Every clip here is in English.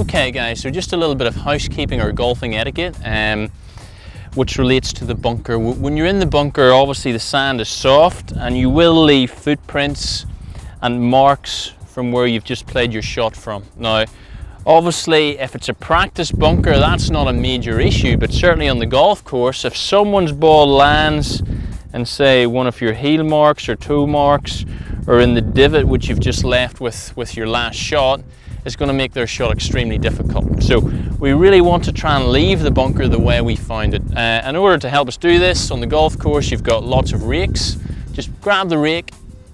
Okay guys, so just a little bit of housekeeping or golfing etiquette. Um, which relates to the bunker. When you're in the bunker, obviously the sand is soft and you will leave footprints and marks from where you've just played your shot from. Now, obviously, if it's a practice bunker, that's not a major issue, but certainly on the golf course, if someone's ball lands and say one of your heel marks or toe marks or in the divot which you've just left with, with your last shot, is going to make their shot extremely difficult. So we really want to try and leave the bunker the way we found it. Uh, in order to help us do this, on the golf course you've got lots of rakes. Just grab the rake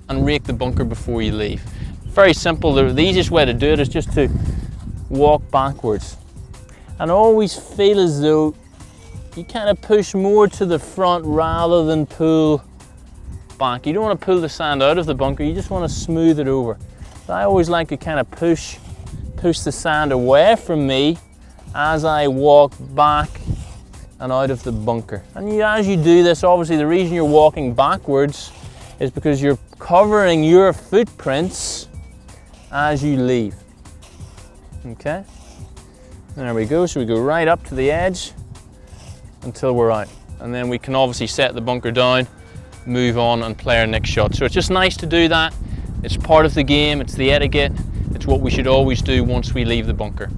and rake the bunker before you leave. Very simple, the, easiest way to do it is just to walk backwards. And always feel as though you kind of push more to the front rather than pull back. You don't want to pull the sand out of the bunker, you just want to smooth it over. I always like to kind of push push the sand away from me as I walk back and out of the bunker. And you, as you do this, obviously the reason you're walking backwards is because you're covering your footprints as you leave. Okay? There we go, so we go right up to the edge until we're out. And then we can obviously set the bunker down, move on and play our next shot. So it's just nice to do that. It's part of the game, it's the etiquette. What we should always do once we leave the bunker.